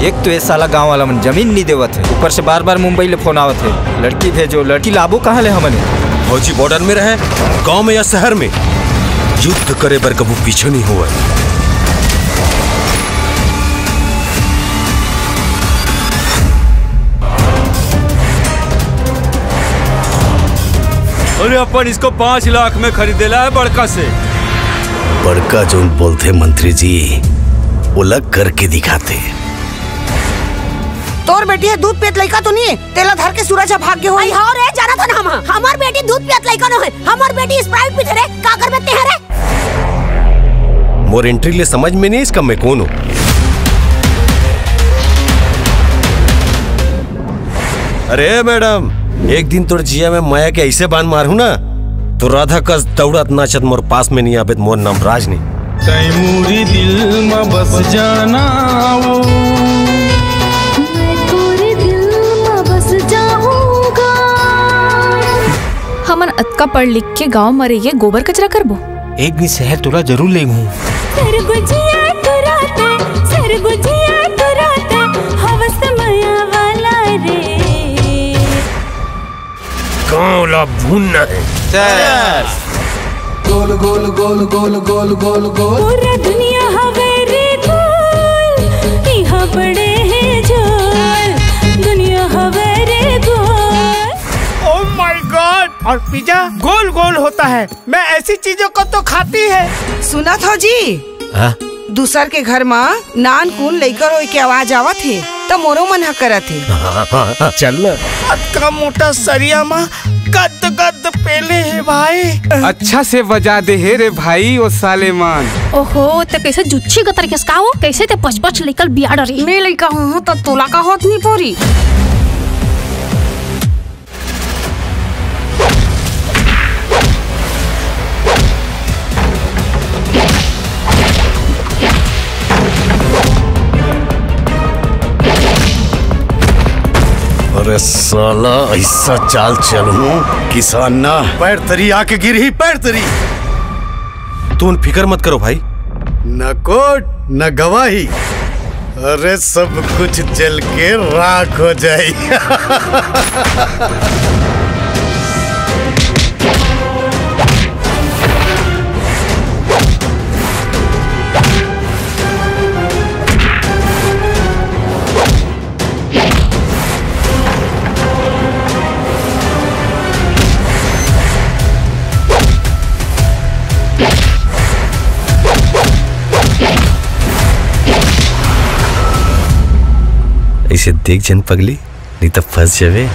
एक तो ये साला गाँव वाला मन ज़मीन नहीं देवत है। ऊपर से बार बार मुंबई ले फ़ोन आवत है। लड़की भेजो लड़की लाबो कहाँ ले हमने? फौजी बॉर्डर में रहे गाँव में या शहर में? युद्ध करे बर कबू पीछे नहीं हुआ अरे अपन इसको पाँच लाख में खरीदेला है बड़का से। बड़का जो बोलते मंत्री जी वो लग करके दिखाते तोर बेटी है दूध पियत लड़का तो नहीं है। तेला धर के सूरज भाग गए होई। हाँ रे जाना था ना हम। हमार बेटी दूध पियत लइका न है हमार बेटी स्प्राइट पीते रे का कर बेते हैं रे? मोर एंट्री ले समझ में नहीं इसका मैं कौन हूँ? अरे मैडम एक दिन तोर जिया में माया के ऐसे बाँध मारू ना तो राधा कस दौड़त नाचत मोर पास में नहीं आबे मोर नाम राज नहीं। तैमूरी दिल में बस जाना वो अतका पढ़ लिख के गाँव मरे ये गोबर कचरा करबो एक दिन शहर तोला ज़रूर ले घूम गाँव भूनना है। गोल गोल गोल गोल गोल गोल गोल। पूरा दुनिया हवे रे गोल यहाँ बड़े हैं झोल। और पिज्जा गोल गोल होता है। मैं ऐसी चीज़ों को तो खाती है। सुना था जी? हाँ? दूसर के घर में नान कून लेकर होई के आवाज़ आवत है तो मोरो मन ह करत है। चल ना। अतका मोटा सरिया माँ गद गद पेले है भाई। अच्छा से बजा दे हे रे भाई ओ सालेमान। ओहो ते कैसे जुच्छी का से का हो कैसे ते पच पच निकल बिया डरी मैं लइका हूँ तो तोला का होत नहीं पोरी। अरे साला ऐसा चाल चलू। किसान। ना पैर तरी आके गिर ही पैर तरी। तू फ़िक्र मत करो भाई। न कोट न गवाही। अरे सब कुछ जल के राख हो जाए। ऐसे देख जन पगली नहीं तो फंस जावे।